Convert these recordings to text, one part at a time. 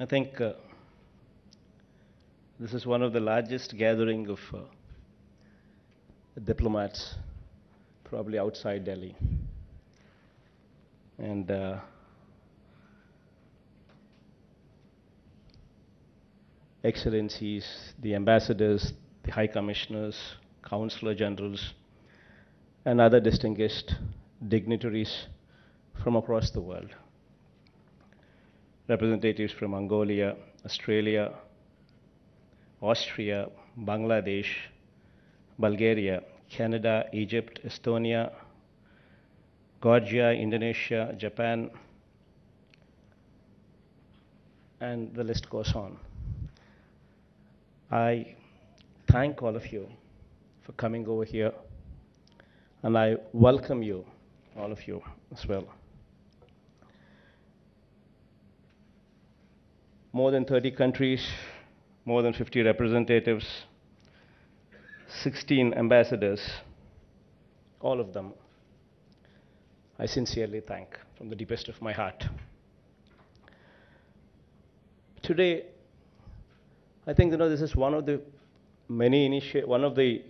I think uh, this is one of the largest gathering of uh, diplomats, probably outside Delhi. And uh, excellencies, the ambassadors, the high commissioners, consular generals, and other distinguished dignitaries from across the world. Representatives from Mongolia, Australia, Austria, Bangladesh, Bulgaria, Canada, Egypt, Estonia, Georgia, Indonesia, Japan, and the list goes on. I thank all of you for coming over here, and I welcome you, all of you, as well. More than 30 countries, more than 50 representatives, 16 ambassadors, all of them, I sincerely thank from the deepest of my heart. Today, I think you know this is one of the many initi- one of the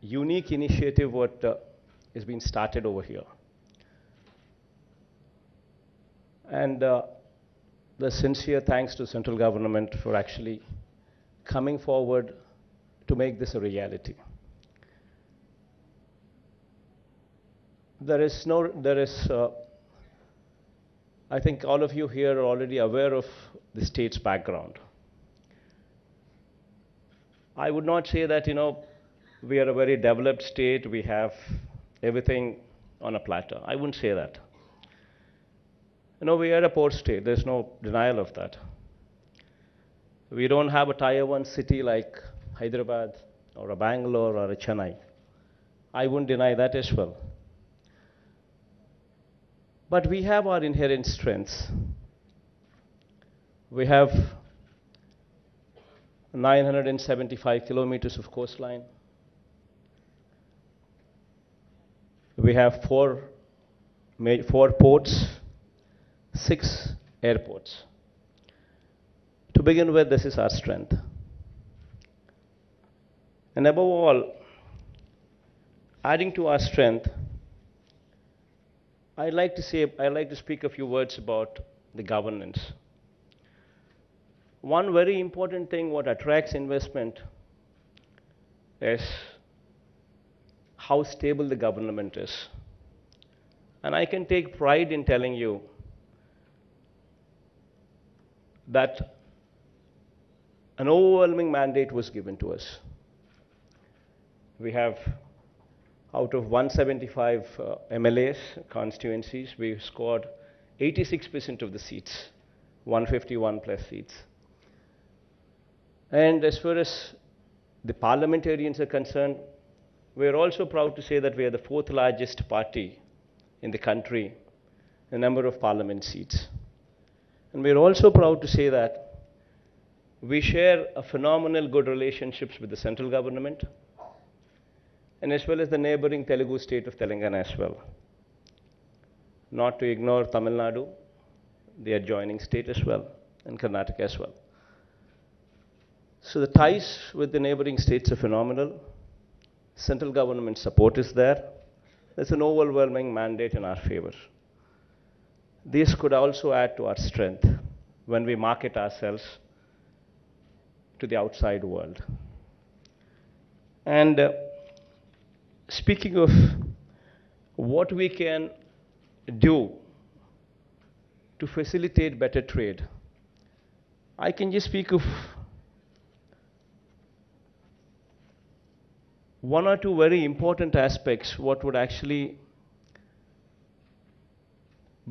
unique initiative what uh, is being started over here, and uh, the sincere thanks to central government for actually coming forward to make this a reality. There is no, there is, uh, I think all of you here are already aware of the state's background. I would not say that, you know, we are a very developed state, we have everything on a platter. I wouldn't say that. You know, we are a port state, there's no denial of that. We don't have a tier one city like Hyderabad or a Bangalore or a Chennai. I wouldn't deny that as well. But we have our inherent strengths. We have 975 kilometers of coastline. We have four, four ports, six airports. To begin with, this is our strength. And above all, adding to our strength, I'd like to say, I'd like to speak a few words about the governance. One very important thing what attracts investment is how stable the government is. And I can take pride in telling you that an overwhelming mandate was given to us. We have, out of 175 uh, MLAs, constituencies, we scored 86% of the seats, 151 plus seats. And as far as the parliamentarians are concerned, we are also proud to say that we are the fourth largest party in the country in number of parliament seats. And we are also proud to say that we share a phenomenal good relationships with the central government and as well as the neighboring Telugu state of Telangana as well. Not to ignore Tamil Nadu, the adjoining state as well, and Karnataka as well. So the ties with the neighboring states are phenomenal. Central government support is there. There's an overwhelming mandate in our favor. This could also add to our strength when we market ourselves to the outside world. And uh, speaking of what we can do to facilitate better trade, I can just speak of one or two very important aspects what would actually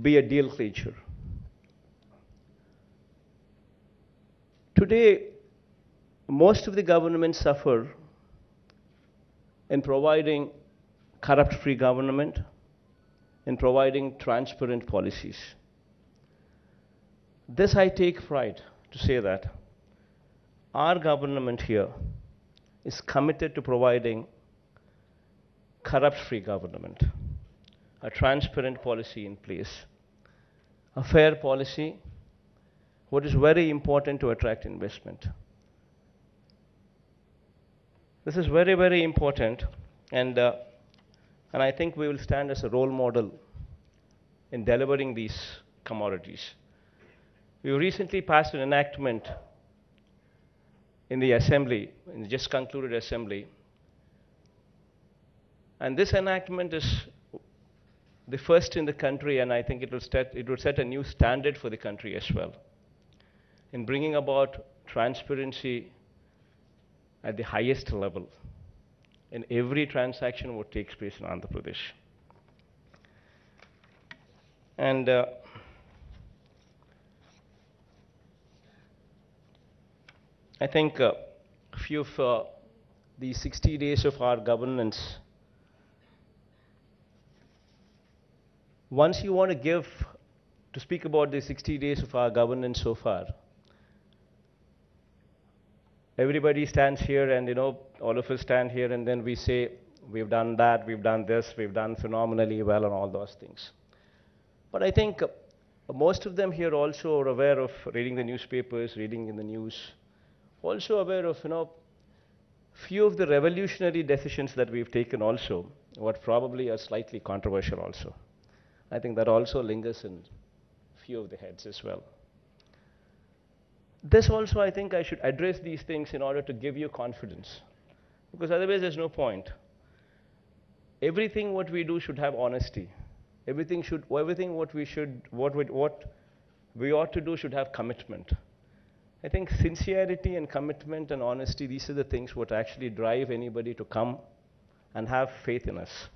be a deal creature. Today, most of the governments suffer in providing corrupt free government, in providing transparent policies. This I take pride to say that our government here is committed to providing corrupt free government, a transparent policy in place, a fair policy what is very important to attract investment. This is very, very important, and, uh, and I think we will stand as a role model in delivering these commodities. We recently passed an enactment in the assembly, in the just concluded assembly, and this enactment is the first in the country, and I think it will, set, it will set a new standard for the country as well in bringing about transparency at the highest level in every transaction what takes place in Andhra Pradesh. And uh, I think uh, a few of uh, the 60 days of our governance, once you want to give, to speak about the 60 days of our governance so far, everybody stands here and you know all of us stand here and then we say we've done that we've done this we've done phenomenally well and all those things. But i think uh, most of them here also are aware of reading the newspapers reading in the news also aware of you know few of the revolutionary decisions that we've taken also what probably are slightly controversial also i think that also lingers in few of the heads as well this also, I think I should address these things in order to give you confidence. Because otherwise, there's no point. Everything what we do should have honesty. Everything should, everything what we should, what we, what we ought to do should have commitment. I think sincerity and commitment and honesty, these are the things what actually drive anybody to come and have faith in us.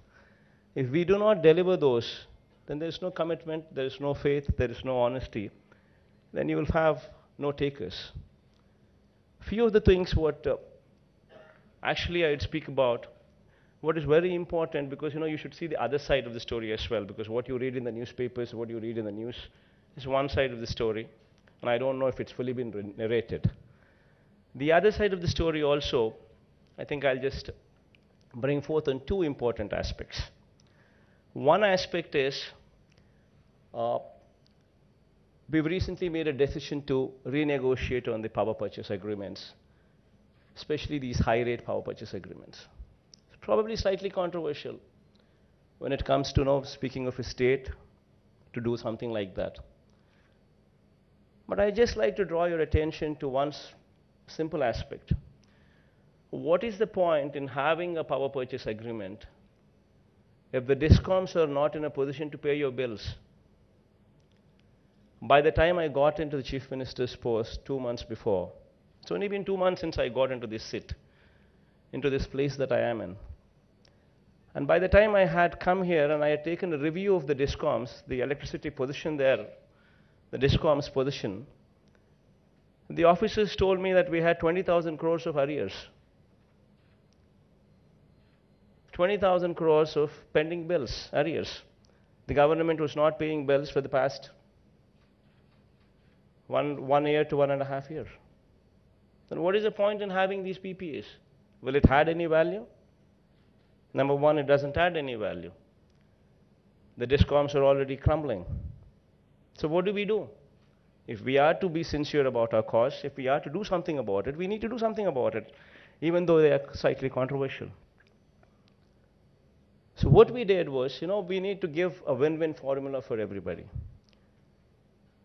If we do not deliver those, then there is no commitment, there is no faith, there is no honesty. Then you will have no takers. Few of the things what uh, actually I'd speak about, what is very important because you know you should see the other side of the story as well because what you read in the newspapers, what you read in the news is one side of the story, and I don't know if it's fully been narrated. The other side of the story also, I think I'll just bring forth on two important aspects. One aspect is Uh, we've recently made a decision to renegotiate on the power purchase agreements, especially these high rate power purchase agreements. It's probably slightly controversial when it comes to you now speaking of a state to do something like that. But I just like to draw your attention to one simple aspect. What is the point in having a power purchase agreement if the discoms are not in a position to pay your bills? By the time I got into the chief minister's post two months before, it's only been two months since I got into this sit, into this place that I am in. And by the time I had come here and I had taken a review of the DISCOMs, the electricity position there, the DISCOM's position, the officers told me that we had 20,000 crores of arrears. 20,000 crores of pending bills, arrears. The government was not paying bills for the past one, one year to one and a half years. Then what is the point in having these PPAs? Will it add any value? Number one, it doesn't add any value. The discoms are already crumbling. So what do we do? If we are to be sincere about our cause, if we are to do something about it, we need to do something about it, even though they are slightly controversial. So what we did was, you know, we need to give a win-win formula for everybody.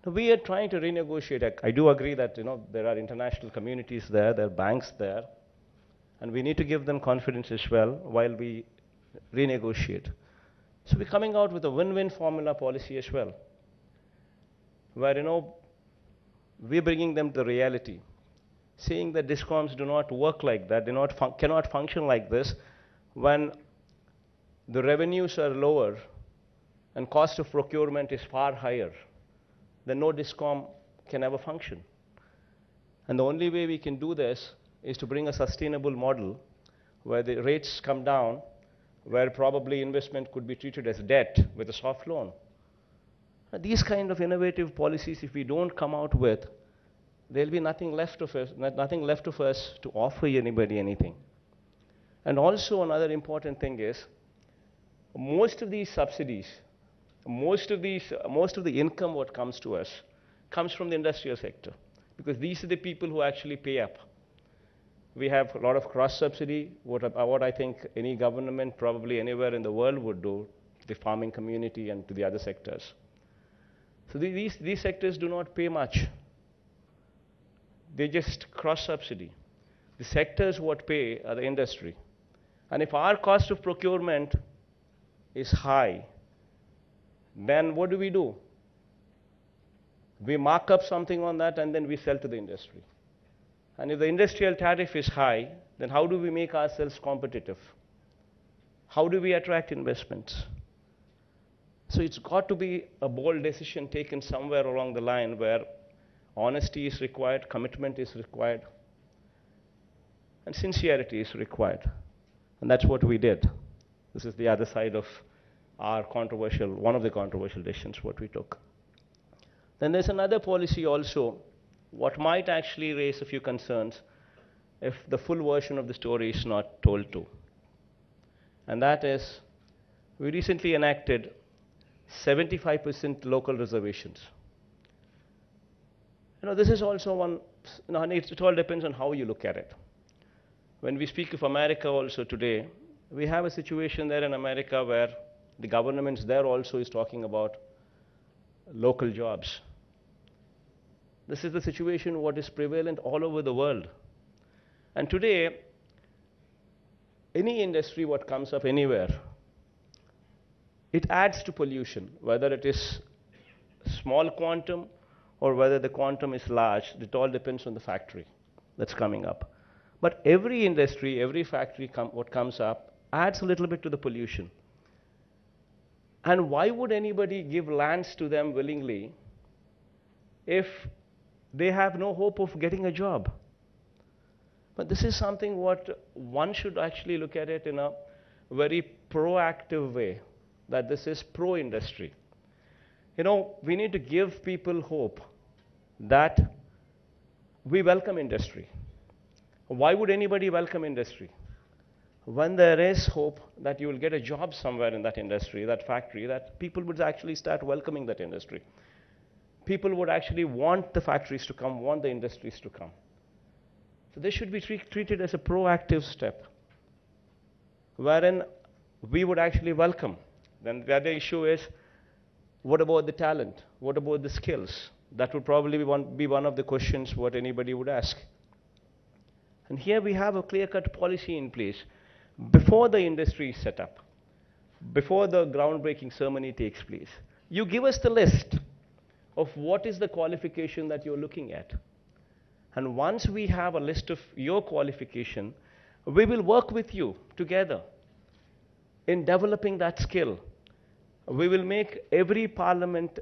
We are trying to renegotiate. I do agree that you know there are international communities there, there are banks there, and we need to give them confidence as well while we renegotiate. So we're coming out with a win-win formula policy as well, where you know we're bringing them to reality, saying that discoms do not work like that, they not fun cannot function like this, when the revenues are lower and cost of procurement is far higher then no DISCOM can ever function. And the only way we can do this is to bring a sustainable model where the rates come down, where probably investment could be treated as debt with a soft loan. These kind of innovative policies, if we don't come out with, there'll be nothing left of us, nothing left of us to offer anybody anything. And also another important thing is, most of these subsidies most of these, most of the income what comes to us comes from the industrial sector because these are the people who actually pay up. We have a lot of cross subsidy, what, what I think any government probably anywhere in the world would do to the farming community and to the other sectors. So these, these sectors do not pay much. They just cross subsidy. The sectors what pay are the industry. And if our cost of procurement is high, then what do we do? We mark up something on that and then we sell to the industry. And if the industrial tariff is high, then how do we make ourselves competitive? How do we attract investments? So it's got to be a bold decision taken somewhere along the line where honesty is required, commitment is required, and sincerity is required. And that's what we did. This is the other side of our controversial, one of the controversial decisions what we took. Then there's another policy also, what might actually raise a few concerns if the full version of the story is not told to. And that is, we recently enacted 75% local reservations. You know, this is also one, you know, it all depends on how you look at it. When we speak of America also today, we have a situation there in America where the governments there also is talking about local jobs. This is the situation what is prevalent all over the world. And today, any industry what comes up anywhere, it adds to pollution, whether it is small quantum or whether the quantum is large, it all depends on the factory that's coming up. But every industry, every factory what comes up adds a little bit to the pollution. And why would anybody give lands to them willingly if they have no hope of getting a job? But this is something what one should actually look at it in a very proactive way, that this is pro-industry. You know, we need to give people hope that we welcome industry. Why would anybody welcome industry? When there is hope that you will get a job somewhere in that industry, that factory, that people would actually start welcoming that industry. People would actually want the factories to come, want the industries to come. So this should be tre treated as a proactive step, wherein we would actually welcome. Then the other issue is, what about the talent? What about the skills? That would probably be one, be one of the questions what anybody would ask. And here we have a clear-cut policy in place before the industry is set up, before the groundbreaking ceremony takes place. You give us the list of what is the qualification that you're looking at. And once we have a list of your qualification, we will work with you together in developing that skill. We will make every parliament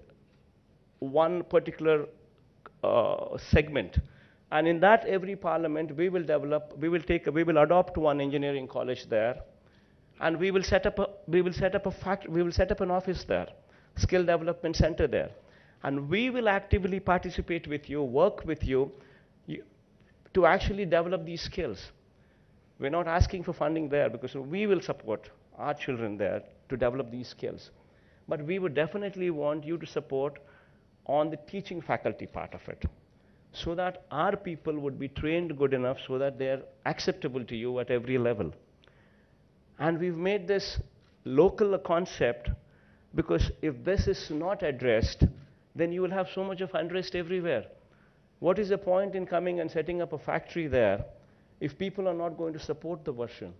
one particular uh, segment and in that, every parliament, we will develop, we will take, we will adopt one engineering college there, and we will set up a, we will set up a fact, we will set up an office there, skill development center there, and we will actively participate with you, work with you, you to actually develop these skills. We're not asking for funding there because we will support our children there to develop these skills. But we would definitely want you to support on the teaching faculty part of it so that our people would be trained good enough so that they're acceptable to you at every level. And we've made this local a concept because if this is not addressed, then you will have so much of unrest everywhere. What is the point in coming and setting up a factory there if people are not going to support the version?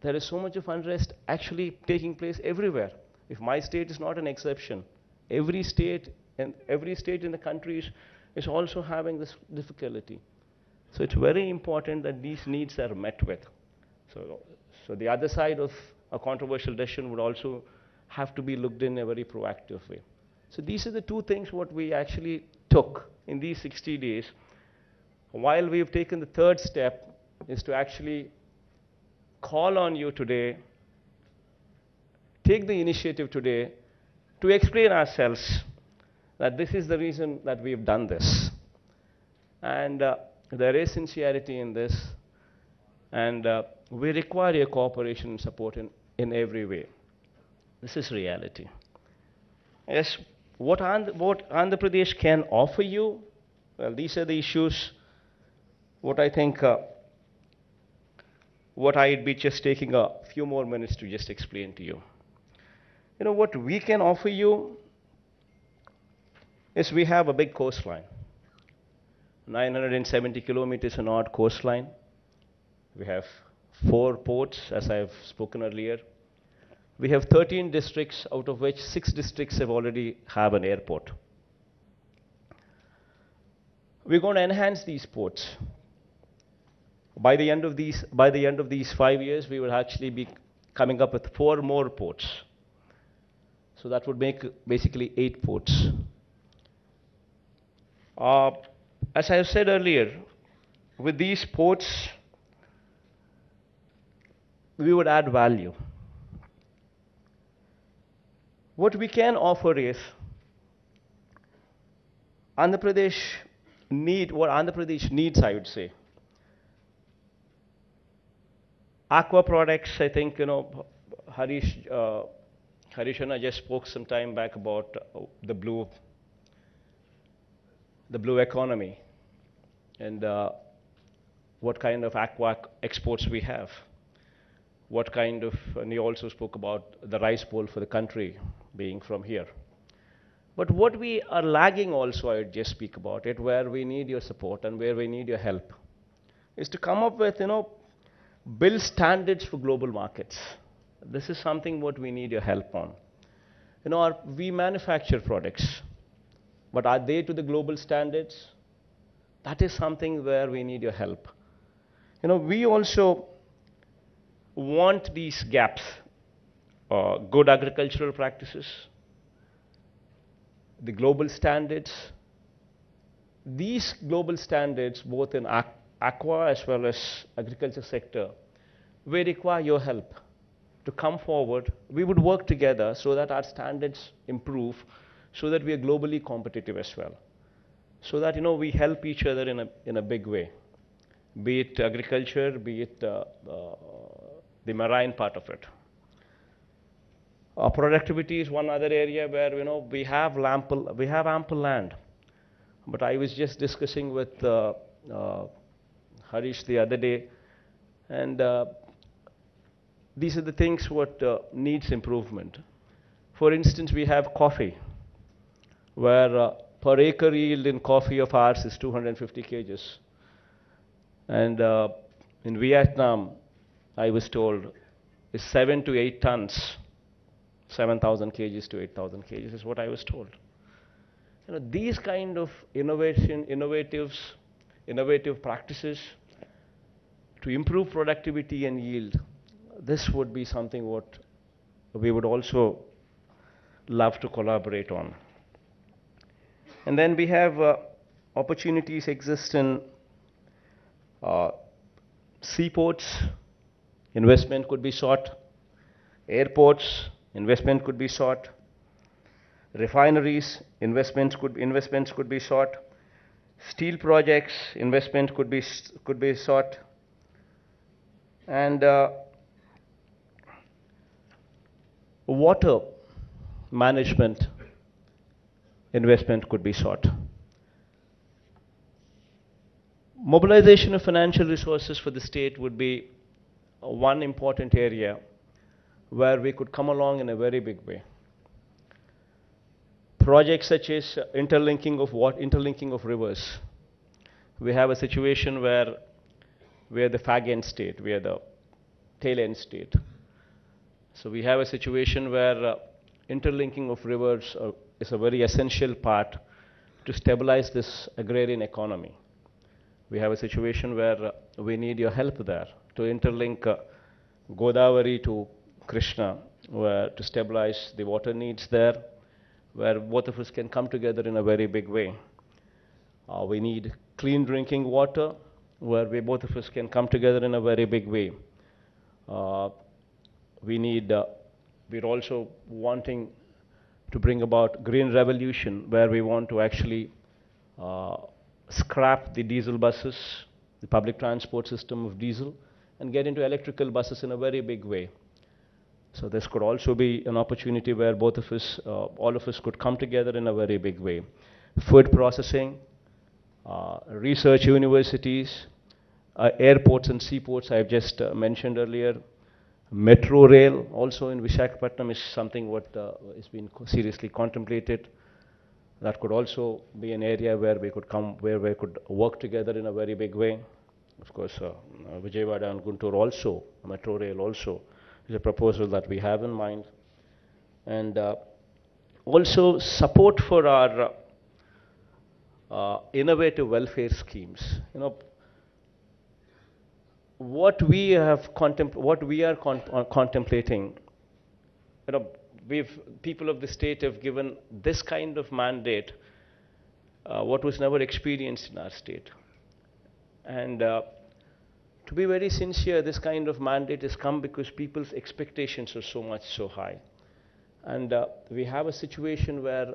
There is so much of unrest actually taking place everywhere. If my state is not an exception, every state and every state in the country is is also having this difficulty. So it's very important that these needs are met with. So, so the other side of a controversial decision would also have to be looked in a very proactive way. So these are the two things what we actually took in these 60 days. While we've taken the third step is to actually call on you today, take the initiative today to explain ourselves that this is the reason that we've done this. And uh, there is sincerity in this, and uh, we require your cooperation and support in, in every way. This is reality. Yes, what, what Andhra Pradesh can offer you, well, these are the issues. What I think, uh, what I'd be just taking a few more minutes to just explain to you. You know, what we can offer you is we have a big coastline 970 kilometers an odd coastline. We have four ports, as I've spoken earlier. We have 13 districts, out of which six districts have already have an airport. We're going to enhance these ports. By the end of these, by the end of these five years, we will actually be coming up with four more ports. So that would make basically eight ports. Uh, as I have said earlier, with these ports, we would add value. What we can offer is Andhra Pradesh need what Andhra Pradesh needs, I would say. Aqua products, I think, you know, Harish, uh, Harish and I just spoke some time back about uh, the blue, the blue economy, and uh, what kind of aqua exports we have. What kind of, and he also spoke about the rice bowl for the country being from here. But what we are lagging also, I would just speak about it, where we need your support and where we need your help, is to come up with, you know, build standards for global markets. This is something what we need your help on. You know, our, we manufacture products, but are they to the global standards? That is something where we need your help. You know, we also want these gaps, uh, good agricultural practices, the global standards. These global standards, both in aqua as well as agriculture sector, we require your help to come forward. We would work together so that our standards improve, so that we are globally competitive as well. So that you know we help each other in a in a big way, be it agriculture, be it uh, uh, the marine part of it. Uh, productivity is one other area where you know we have ample we have ample land, but I was just discussing with uh, uh, Harish the other day, and uh, these are the things what needs improvement. For instance, we have coffee, where uh, per acre yield in coffee of ours is 250 kgs, and uh, in Vietnam, I was told, is seven to eight tons 7,000 kgs to 8,000 kgs is what I was told. You know, these kind of innovation, innovatives, innovative practices to improve productivity and yield, this would be something what we would also love to collaborate on. And then we have uh, opportunities exist in uh, seaports, investment could be sought, airports, investment could be sought. Refineries, investments could, investments could be sought. Steel projects, investment could be, could be sought. And uh, water management investment could be sought. Mobilization of financial resources for the state would be uh, one important area where we could come along in a very big way. Projects such as interlinking of what interlinking of rivers. We have a situation where we are the fag end state, we are the tail end state. So we have a situation where uh, interlinking of rivers uh, is a very essential part to stabilize this agrarian economy. We have a situation where uh, we need your help there to interlink uh, Godavari to Krishna, where to stabilize the water needs there, where both of us can come together in a very big way. Uh, we need clean drinking water, where we both of us can come together in a very big way. Uh, we need, uh, we're also wanting to bring about green revolution, where we want to actually uh, scrap the diesel buses, the public transport system of diesel, and get into electrical buses in a very big way. So this could also be an opportunity where both of us, uh, all of us could come together in a very big way. Food processing, uh, research universities, uh, airports and seaports I've just uh, mentioned earlier. Metro rail also in Vishakhapatnam is something what uh, is being seriously contemplated. That could also be an area where we could come, where we could work together in a very big way. Of course, uh, uh, Vijayawada and Guntur also, metro rail also, is a proposal that we have in mind. And uh, also support for our uh, innovative welfare schemes. You know, what we have contem- what we are con- uh, contemplating, you know, we've people of the state have given this kind of mandate, uh, what was never experienced in our state, and. Uh, to be very sincere, this kind of mandate has come because people's expectations are so much so high. And uh, we have a situation where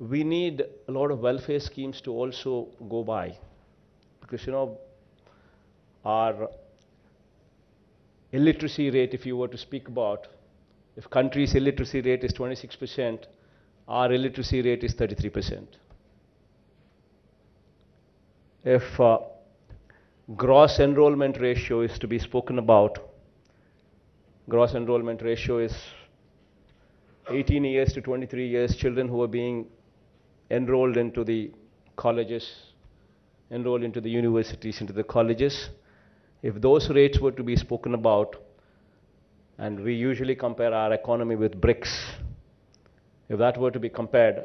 we need a lot of welfare schemes to also go by. Because, you know, our illiteracy rate, if you were to speak about, if country's illiteracy rate is 26%, our illiteracy rate is 33%. If uh, gross enrollment ratio is to be spoken about, gross enrollment ratio is 18 years to 23 years children who are being enrolled into the colleges, enrolled into the universities, into the colleges. If those rates were to be spoken about, and we usually compare our economy with BRICS, if that were to be compared,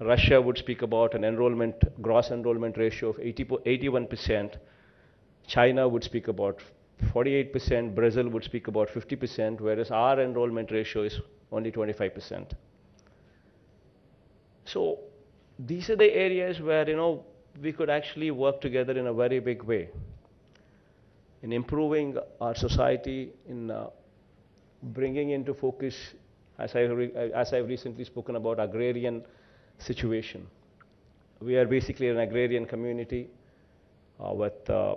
Russia would speak about an enrollment, gross enrollment ratio of 80, 81%, China would speak about 48%, Brazil would speak about 50%, whereas our enrollment ratio is only 25%. So these are the areas where you know we could actually work together in a very big way in improving our society, in uh, bringing into focus, as I as I've recently spoken about agrarian situation. We are basically an agrarian community uh, with uh,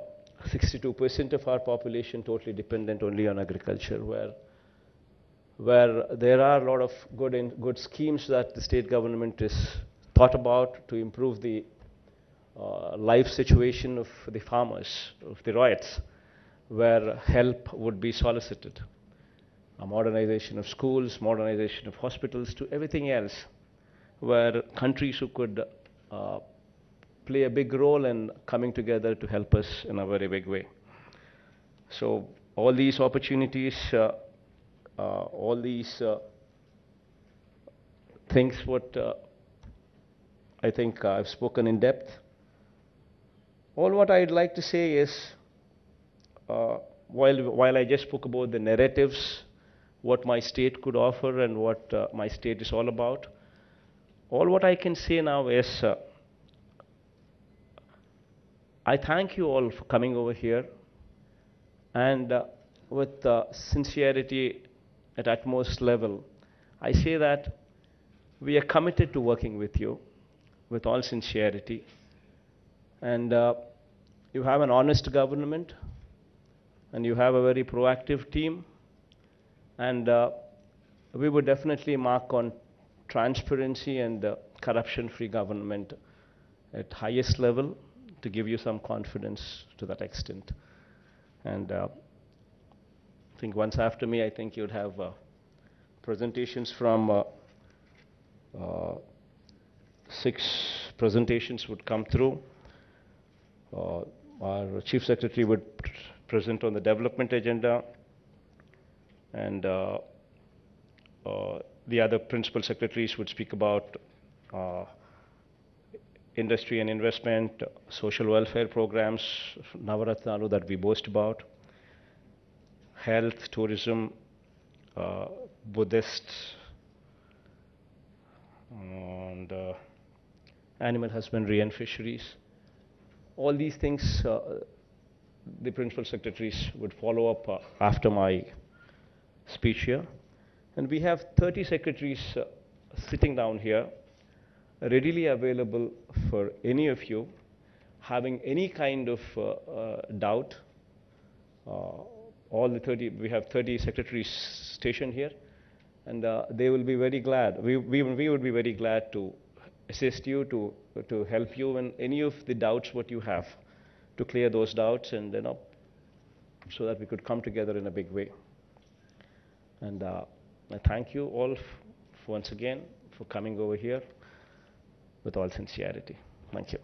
62% of our population totally dependent only on agriculture, where where there are a lot of good in, good schemes that the state government is thought about to improve the uh, life situation of the farmers, of the ryots, where help would be solicited. A modernization of schools, modernization of hospitals, to everything else, where countries who could uh, play a big role in coming together to help us in a very big way. So all these opportunities, uh, uh, all these uh, things, what uh, I think I've spoken in depth. All what I'd like to say is, uh, while while I just spoke about the narratives, what my state could offer and what uh, my state is all about, all what I can say now is. Uh, I thank you all for coming over here and uh, with uh, sincerity at utmost level, I say that we are committed to working with you with all sincerity. And you have an honest government, and you have a very proactive team, and uh, we would definitely mark on transparency and uh, corruption-free government at highest level to give you some confidence to that extent. And uh, I think once after me, I think you'd have uh, presentations from uh, uh, six presentations would come through. Our chief secretary would present on the development agenda, and uh, uh, the other principal secretaries would speak about uh, industry and investment, social welfare programs, Navaratnalu that we boast about, health, tourism, uh, Buddhist, and uh, animal husbandry and fisheries. All these things, uh, the principal secretaries would follow up uh, after my speech here. And we have 30 secretaries uh, sitting down here readily available for any of you having any kind of uh, uh, doubt, uh, all the 30, we have 30 secretaries stationed here, and they will be very glad. We, we, we would be very glad to assist you, to, to help you in any of the doubts what you have, to clear those doubts, and you know, so that we could come together in a big way. And uh, I thank you all once again for coming over here with all sincerity. Thank you.